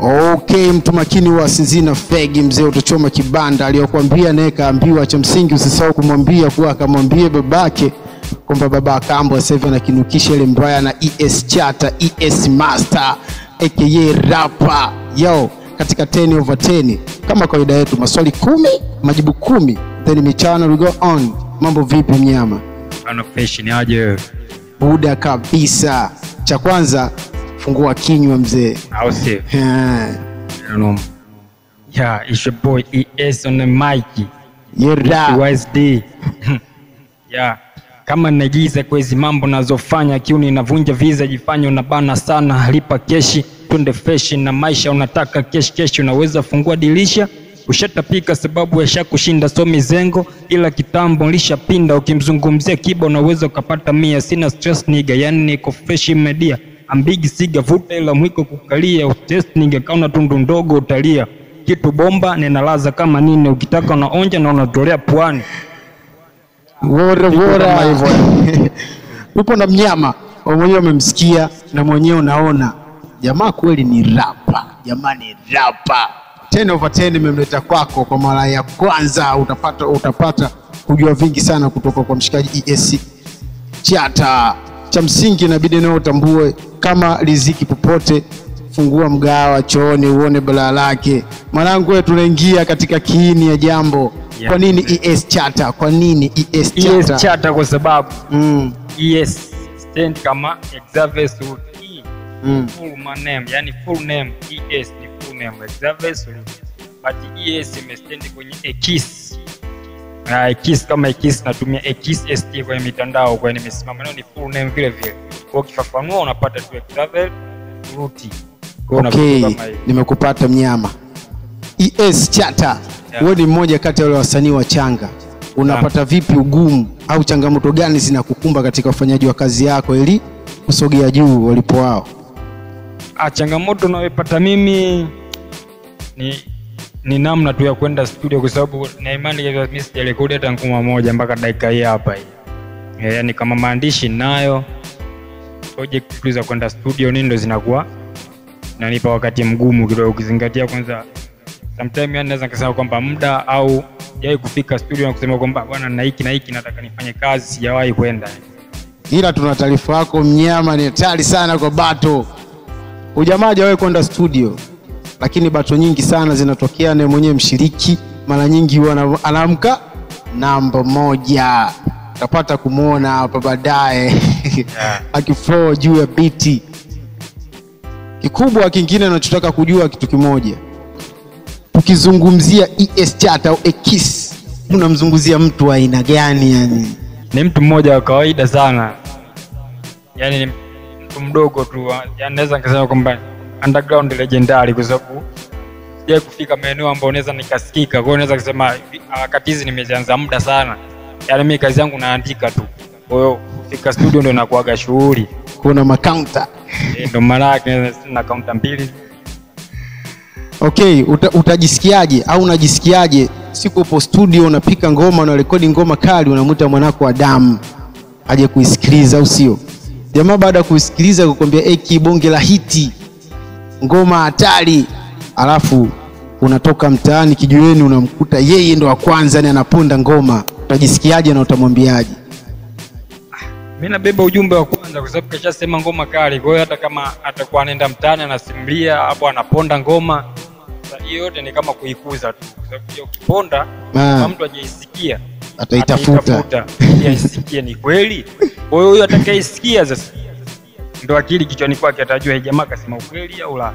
Okay, mtu makini wa Sinzina Fegi, mzee utachoma kibanda, aliyokuambia naye kaambiwa. Cha msingi usisahau kumwambia kuwa akamwambie babake kwamba baba Akambo sasa hivi anakinukisha ile mbaya na ES Chata, ES Master aka rapa Yo, katika 10 over 10 kama kawaida yetu, maswali kumi majibu kumi, then michano we go on. Mambo vipi mnyama? Ana fashion aje? Buda kabisa. Cha kwanza fungua kinywa mzee. Au sio? No. Yeah, it's your boy ES on the mic. Yeah. Kama nagiza kwa hizi mambo nazofanya, kiuni navunja visa, jifanya unabana sana, lipa keshi, tunde feshi na maisha. Unataka keshi keshi, unaweza fungua dirisha ushatapika sababu yasha kushinda so mizengo, ila kitambo lishapinda. Ukimzungumzia kiba unaweza ukapata mia. Sina stress niga, yani niko fresh media ambigi siga vuta ila mwiko kukalia utest ningekaona tundu ndogo utalia kitu bomba ninalaza kama nini, ukitaka unaonja na unatolea puani. Kama hivyo. upo na mnyama mwenyewe umemsikia na mwenyewe unaona jamaa kweli ni rapa, jamaa ni rapa. ten over ten imemleta kwako kwa mara ya kwanza, utapata utapata kujua vingi sana kutoka kwa mshikaji ES Chata. Cha msingi inabidi nao utambue kama riziki popote, fungua mgawa chooni uone balaa lake. Mwanangu, wewe tunaingia katika kiini ya jambo. Yeah. Kwa nini ES Chata? Kwa nini ES ES Chata? chata kwa sababu Mm, ES stand kama Xavier Suluhu. E mm. full name, yani full name ES ni full name Suluhu. But ES imestand kwenye ekis. Na ekis kama ekis natumia ekis ST kwenye mitandao kwa nimesimama nayo ni full name vile vile. Kwa ukifafanua unapata tu Xavier ruti Okay, nimekupata mnyama. ES Chata, Yeah. wewe ni mmoja kati ya wale wasanii wachanga. Unapata yeah. vipi ugumu au changamoto gani zinakukumba katika ufanyaji wa kazi yako ili kusogea juu walipo wao? Ah, changamoto unayopata mimi ni ni namna tu ya kwenda studio kwa sababu na imani sijarekodi hata ngoma moja mpaka dakika hii hapa hii. Eh, yani kama maandishi nayo project za kwenda studio nini ndo zinakuwa nanipa wakati mgumu kidogo ukizingatia kwanza sometimes, yani naweza nikasema kwamba muda au sijawahi kufika studio na kusema kwamba bwana na hiki na hiki nataka nifanye kazi sijawahi kwenda Ila tuna taarifa yako, mnyama ni hatari sana kwa bato. Ujamaa hajawahi kwenda studio, lakini bato nyingi sana zinatokea na mwenyewe mshiriki, mara nyingi huwa anaamka namba moja. Utapata kumwona hapa baadaye yeah. akiflow juu ya biti. Kikubwa kingine anachotaka kujua kitu kimoja, tukizungumzia ES Chata au Ekis, tunamzungumzia mtu wa aina gani yani? ni mtu mmoja wa kawaida sana yani ni mtu mdogo tu yani naweza nikasema kwamba underground legendary kwa sababu sijai kufika maeneo ambayo naweza nikasikika. Kwa hiyo naweza kusema wakati harakati hizi nimezianza muda sana. Yani mi kazi yangu naandika tu. Kwa hiyo kufika studio ndo inakuaga shughuli. Kuna makaunta Eh, ndo maana yake na kaunta mbili. Okay, uta, utajisikiaje au unajisikiaje siku upo studio unapika ngoma unarekodi ngoma kali, unamwita mwanako wa damu aje kuisikiliza, au sio? Jamaa baada ya kuisikiliza kukwambia eki bonge la hiti, ngoma hatari, alafu unatoka mtaani kijiweni unamkuta yeye ndo wa kwanza ni anaponda ngoma, utajisikiaje na utamwambiaje? mi nabeba ujumbe wa kwanza kwa sababu kashasema ngoma kali. Kwa hiyo hata kama atakuwa anaenda mtaani anasimulia hapo anaponda ngoma hiyo yote ni kama kuikuza tu. Ukiponda Ah. kama mtu ajaisikia Ataitafuta. aisikie ni kweli? Kwa hiyo huyo atakaisikia sasa ndo akili kichwani kwake atajua "Hii jamaa kasema ukweli au la.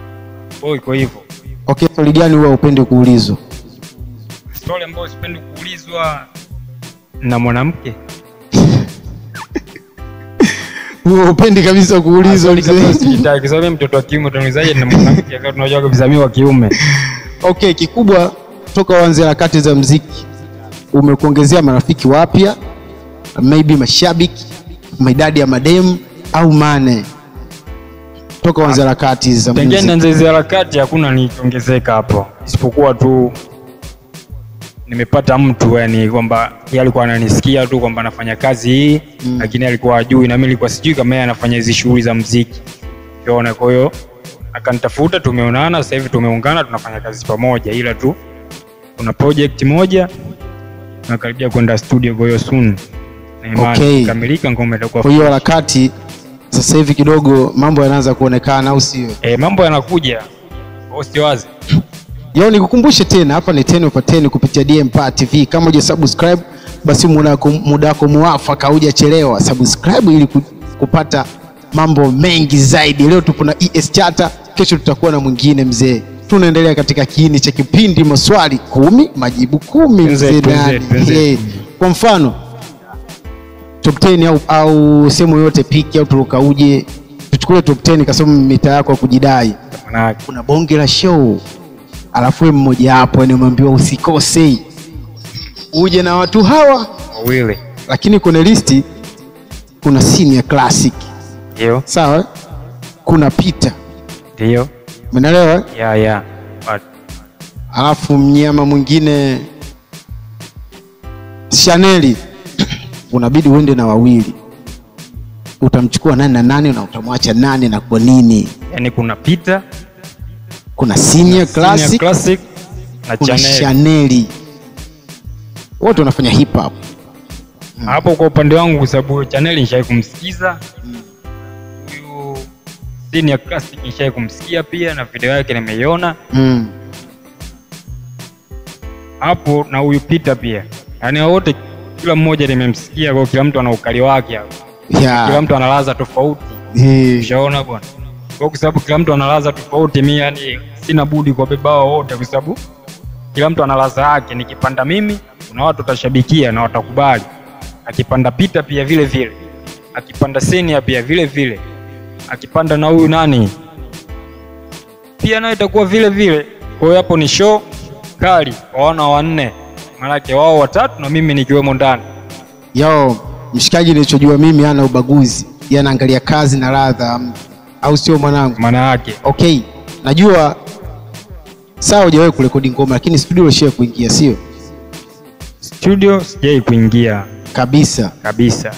Kwa hiyo iko hivyo. Okay, swali gani huwa upende kuulizwa? stori ambayo sipendi kuulizwa na mwanamke? Upendi kabisa kuulizwa Swali kama mzee? mtoto wa kiume utaniulizaje na mwanamke? Wakati tunajua kabisa mimi wa kiume. Okay, kikubwa toka uanze harakati za mziki umekuongezea marafiki wapya, maybe mashabiki, maidadi ya mademu au mane, toka uanze harakati za tangia muziki. nianze hizi harakati hakuna nilichoongezeka hapo isipokuwa tu nimepata mtu yani kwamba yeye alikuwa ananisikia tu kwamba anafanya kazi hii Mm. lakini alikuwa ajui na mimi nilikuwa sijui kama yeye anafanya hizi shughuli za mziki unaona kwa hiyo akanitafuta, tumeonana, sasa hivi tumeungana, tunafanya kazi pamoja, ila tu kuna project moja nakaribia kwenda studio Goyo soon. Na Okay. kamilika ngoma itakuwa Kwa hiyo harakati sasa hivi kidogo mambo yanaanza kuonekana, au sio? eh, mambo yanakuja, sio wazi. Yo, nikukumbushe tena, hapa ni 10 over 10 kupitia DM Power TV. Kama huja subscribe, basi muda wako muda wako muafaka, hujachelewa subscribe ili kupata mambo mengi zaidi. Leo tupo na ES Chata, kesho tutakuwa na mwingine mzee. Tunaendelea katika kiini cha kipindi maswali kumi majibu kumi mzee Dani. Eh, Kwa mfano top 10 au, au sehemu yoyote piki au turuka uje tuchukue top 10 kasema mita yako ya kujidai. Manake kuna bonge la show. Alafu we mmoja hapo yani umeambiwa usikose. Uje na watu hawa. Wawili. Lakini kwenye listi kuna senior classic. Ndio. Sawa? Kuna pita ndio. Umeelewa? Yeah, yeah. ya. But, alafu mnyama mwingine Chaneli unabidi uende na wawili. Utamchukua nani na nani na utamwacha nani na kwa nini? Yani kuna pita kuna senior Senior classic classic na kuna Chanel. Chaneli wote wanafanya hip hop. Hapo kwa upande wangu kwa sababu Chanel nishai kumsikiza. Huyu senior classic nishai kumsikia pia na video yake nimeiona. Mm. hapo na huyu pita pia. Yaani wote kila mmoja nimemsikia kwa kila mtu ana ukali wake hapo. Kila mtu analaza tofauti. Ushaona ushaona bwana? Kwa sababu kila mtu analaza tofauti mi yani sina budi kwa bebao wote kwa sababu kila mtu analaza yake. Nikipanda mimi kuna watu watashabikia na watakubali. Akipanda Pita pia vile vile. Akipanda Senia pia vile vile. Akipanda na huyu nani? Pia nayo itakuwa vile vile. Kwa hiyo hapo ni show kali kwa wana wanne maanake wao watatu na mimi nikiwemo ndani. Yo, mshikaji nilichojua mimi ana ubaguzi, yeye anaangalia kazi na ladha au sio mwanangu? maana yake. Okay, najua sawa, hujawahi kurekodi ngoma, lakini studio ulishia kuingia, sio? Studio sijai kuingia. Kabisa? kabisa.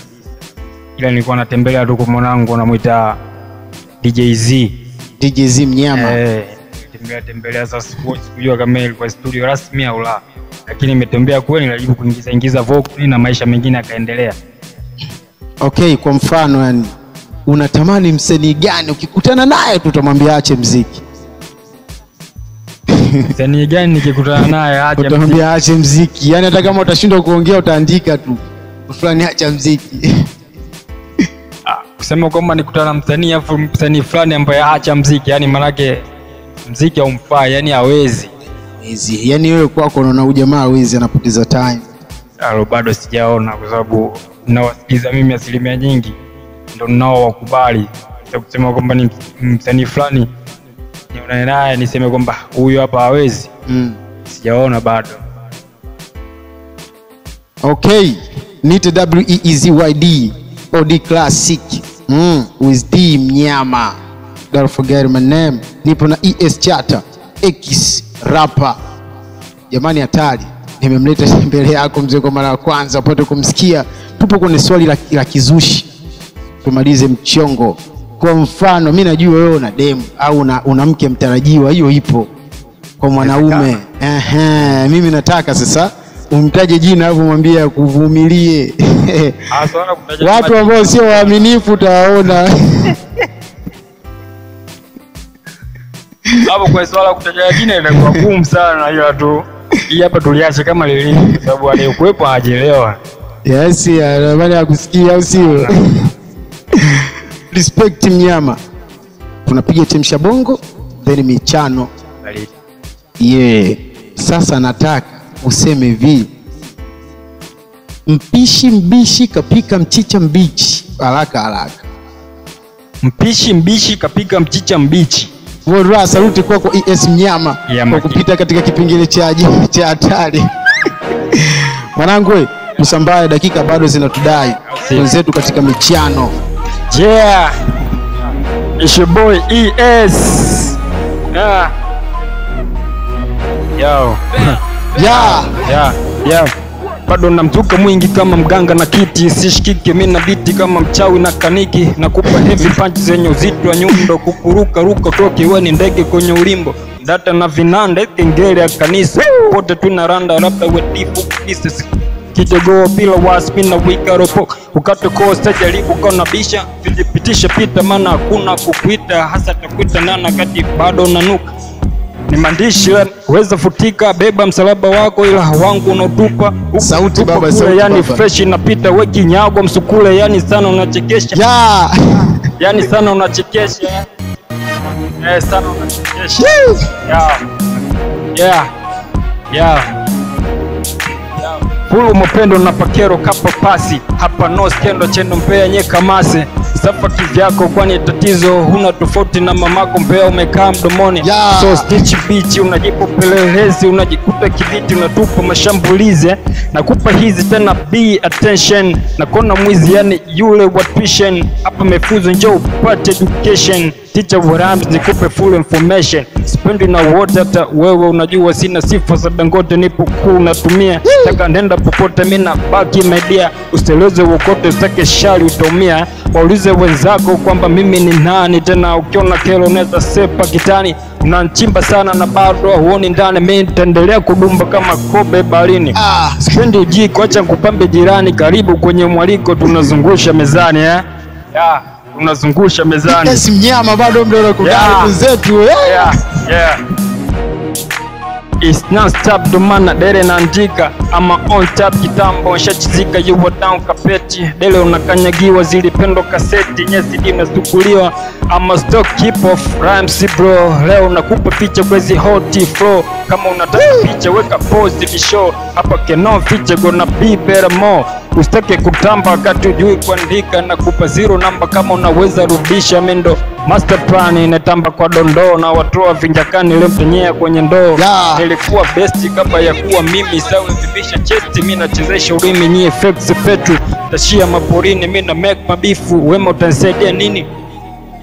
Ila nilikuwa natembelea tu kwa mwanangu anamwita DJ Z. DJ Z mnyama. Eh, tembelea tembelea sasa siku- sikujua kama ilikuwa studio rasmi au la lakini imetembea kweli najaribu kuingiza ingiza vocal na maisha mengine yakaendelea. Okay, kwa mfano yani, unatamani msanii gani? Ukikutana naye tu utamwambia ache mziki, msanii gani nikikutana naye acha utamwambia ache mziki, yani hata kama utashindwa kuongea utaandika tu. Fulani acha mziki. Ah, kusema kwamba nikutana na msanii afu msanii fulani ambaye acha mziki yani manake mziki haumfai yani hawezi Hawezi. yani wewe kwako unaona huyu jamaa wizi anapoteza time. alo bado sijaona kwa sababu nawasikiza mimi asilimia nyingi ndo nao wakubali Sasa kusema kwamba ni msanii fulani nionane naye niseme kwamba huyu hapa hawezi Mm. sijaona bado Okay, nite W-E-E-Z-Y-D OD Classic mm, with D mnyama. Don't forget my name. Nipo na ES Chata X rapper. Jamani hatari. Nimemleta mbele yako mzee kwa mara ya kwanza upate kumsikia. Tupo kwenye swali la, la kizushi. Tumalize mchongo. Kwa mfano, mi najua wewe una demu au una, una mke mtarajiwa, hiyo ipo kwa mwanaume. Ehe, mimi nataka sasa umtaje jina alafu mwambie akuvumilie. Ah, Watu ambao sio waaminifu utawaona. hapo kwa swala kutaja jina inakuwa gumu sana ila tu hii hapa tuliache kama lilivyo kwa sababu aliyekuwepo hajelewa. Yes, ya, maana ya kusikia au sio? Respect mnyama. Tunapiga chemsha bongo then michano. Yeah. Sasa nataka useme hivi. Mpishi mbishi kapika mchicha mbichi. Haraka haraka. mpishi mbishi kapika mchicha mbichi Wora, saluti kwako ES Mnyama kwa kupita katika kipengele cha cha hatari. Mwanangu, we, tusambaye, dakika bado zinatudai. Wenzetu katika michiano. yeah. It's your boy ES yeah. Yo. Yeah. yeah. Yeah bado na mzuka mwingi kama mganga na kiti. Sishikike mi na biti kama mchawi na kaniki. Nakupa heavy punch zenye uzito wa nyundo. Kukuruka ruka toki we ni ndege kwenye ulimbo. Data na vinanda kengele ya kanisa. Pote tunaranda labda wetifu kisa kijogoo bila waspi na wika ropo ukate kosta jaribu kona bisha tujipitishe pita maana hakuna kukuita. Hasa takuita nana kati bado nanuka ni maandishi weza futika beba msalaba wako ila wangu unaotupa Sauti baba, kule, sauti yani baba. fresh inapita weki nyago msukule yani sana unachekesha yeah. yani sana unachekesha eh, sana unachekesha yeah. Yeah. Yeah. Pulu mopendo na pakero kapa pasi hapa no skendo chendo mpea nye mase safa kivyako kwani tatizo huna tofauti na mamako mpea umekaa mdomoni. Yeah. so stitch bitch unajipa upelelezi, unajikuta kibiti unatupa mashambulizi. Nakupa hizi tena be attention. Na kona mwizi yani yule wa tuition. Hapa mefuzo njoo upate education. Teacher warams nikupe full information. Sipendi na wote hata wewe unajua sina sifa za dangote nipo cool natumia. Taka nenda popote mimi na baki media usiteleze wokote, usitake shari utaumia waulize wenzako kwamba mimi ni nani tena ukiona kero unaweza sepa kitani unanchimba sana na bado huoni ndani Mimi nitaendelea kudumba kama kobe barini ah. sipendi ujiko acha kupambe jirani karibu kwenye mwaliko tunazungusha mezani eh? yeah, tunazungusha mezani yes, mnyama bado mdogo Yeah. mwenzetu eh? yeah, yeah. It's non stop do mana dere naandika ama on tap kitambo nshachizika yuwa down kapeti. Dele unakanyagiwa zilipendo kaseti. Nyesidi nasukuliwa ama stock keep of rhymes bro. Leo nakupa picha kwezi hot flow kama unataka picha weka positive show hapa keno ficha gonna be better more. Usitake kutamba wakati ujui kuandika na kupa zero namba kama unaweza rudisha. Mendo master plan inatamba kwa dondoo na watoa vinjakani lempenyea kwenye ndoo. Yeah. nilikuwa besti kabla ya kuwa mimi sawe vipisha chesti mi nachezesha ulimi nyie fakes petu tashia maporini mi na make mabifu. Wema utanisaidia nini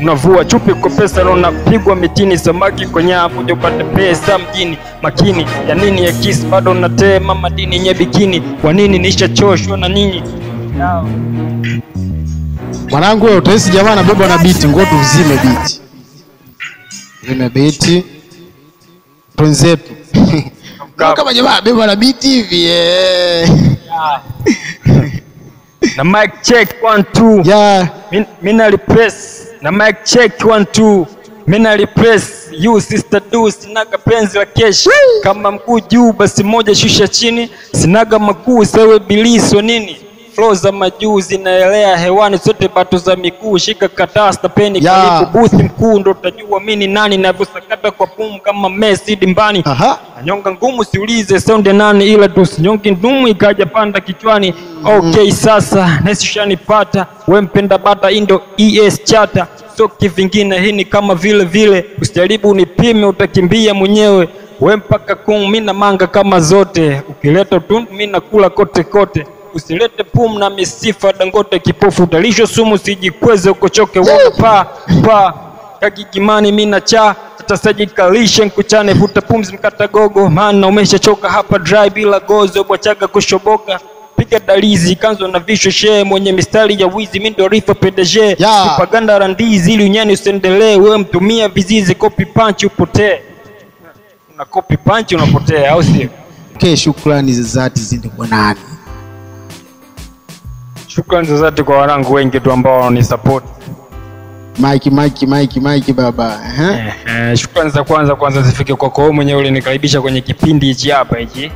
unavua chupi kwa pesa na unapigwa mitini samaki kwenye hapo ndio upate pesa mjini. Makini ya nini ya kisi bado natema madini nye bikini. Kwa nini nishachoshwa na nyinyi? mwanangu wewe utahisi jamaa anabebwa na biti ngo tuzime biti zime biti Ndio kama jamaa anabeba na biti hivi eh. na mic check 1 2 yeah. mimi na repress na mic check one two. Mina repress you sister do sinaga penzi la kesh kama mguu juu basi moja shusha chini. Sinaga makuu sewe biliso nini flow za majuu zinaelea hewani zote bato za miguu shika katas na peni yeah. busi mkuu ndo utajua mini nani navyosakata kwa pumu kama Messi dimbani aha Nyonga ngumu siulize sonde nani, ila tusinyongi ndumu ikaja panda kichwani. mm. Okay, sasa nesishanipata we mpenda bata indo es chata so kivingine, hii ni kama vile vile, usijaribu unipime, utakimbia mwenyewe we mpaka kumu, mi na manga kama zote, ukileta tundu mi nakula kote kote usilete pum na misifa dangote kipofu. Utalisho sumu sijikweze ukochoke. Wona pa pa kagigimani mina cha tasajikalishe nkuchane vuta pumzi mkata gogo maana umeshachoka hapa dry bila gozo. Bwachaga kushoboka. Piga dalizi kanzo na visho she mwenye mistari ya wizi mindo rifa pedeje Ya. propaganda la ndizi ili unyani usiendelee wewe mtumia vizizi copy punch upotee. Una copy punch unapotea au sio? Okay, shukrani za dhati zinde kwa nani shukrani za dhati kwa wanangu wengi tu ambao wananisupport mike mike mike mike baba eh? Eh, eh, shukrani za kwanza kwanza zifike kwako wewe mwenyewe ulinikaribisha kwenye kipindi hichi hapa hichi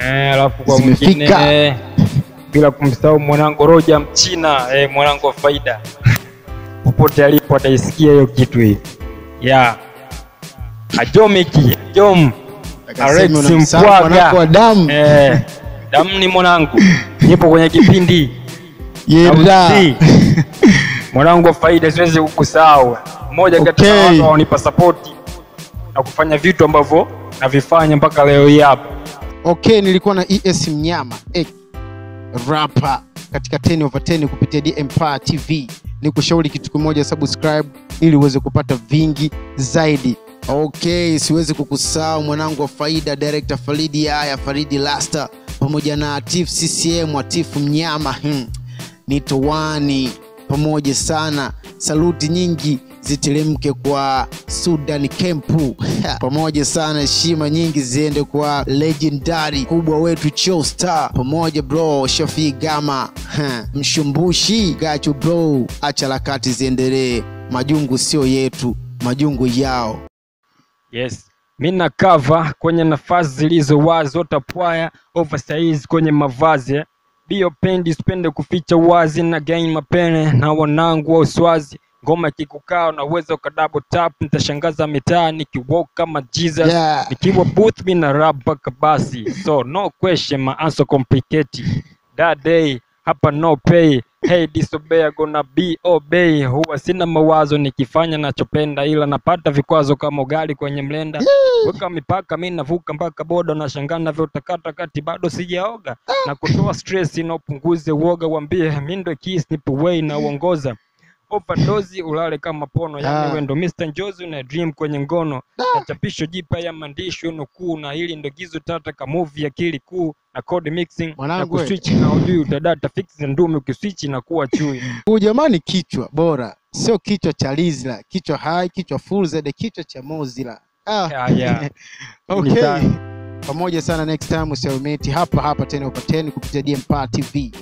eh, alafu kwa mwingine eh, bila kumsahau mwanangu Roja Mchina eh, mwanangu wa faida popote alipo ataisikia hiyo kitu hii yeah. Ajomiki Jom. Alex Mpwaga. wa damu eh, damu ni mwanangu nipo kwenye kipindi. Mwanangu wa faida siwezi kukusahau. Mmoja kati ya watu wanaonipa sapoti na kufanya vitu ambavyo navifanya mpaka leo hii hapa. Okay nilikuwa na es mnyama eh, rapa katika 10 over 10 kupitia D Empire tv ni kushauri kitu kimoja subscribe ili uweze kupata vingi zaidi okay siwezi kukusahau mwanangu wa faida director faridi aya faridi lasta pamoja na atif CCM, Atifu Mnyama, hmm. ni towani pamoja sana. Saluti nyingi ziteremke kwa Sudan Kempu pamoja sana. Heshima nyingi ziende kwa legendari kubwa wetu chosta pamoja bro Shafi Gama mshumbushi gachu bro, acha harakati ziendelee. Majungu sio yetu, majungu yao. Yes, mi na cover kwenye nafasi zilizo wazi, utapwaya oversize kwenye mavazi. Bio pendi, usipende kuficha wazi na gain mapene na wanangu wa uswazi. Ngoma kikukaa unaweza ukadabo tap, nitashangaza mitaa nikiwalk kama Jesus. Yeah. nikiwa booth mi na rap mpaka basi, so no question my answer complicated. That day hapa no pay. Hey disobey gonna be obey. Huwa sina mawazo nikifanya nachopenda ila napata vikwazo kama ugali kwenye mlenda. Weka mipaka mi navuka mpaka boda nashangaa navyotakata kati bado sijaoga. Na kutoa stress inaopunguze uoga wambie mi ndo kiss nipe way na uongoza overdose ulale kama pono Ah. yani wewe ndo Mr. Njozi una dream kwenye ngono na chapisho jipa ya maandishi nukuu na hili ndo gizo tata ka movie ya kili kuu na code mixing na Mwanangu na kuswitch na audio utadata fix na ndume ukiswitch na kuwa chui Huyu jamani, kichwa bora, sio kichwa cha Lizla, kichwa hai, kichwa full zede, kichwa cha Mozilla. Ah. Yeah, yeah. okay. Pamoja sana, next time usiaumeti hapa hapa tena upateni kupitia DMPA TV.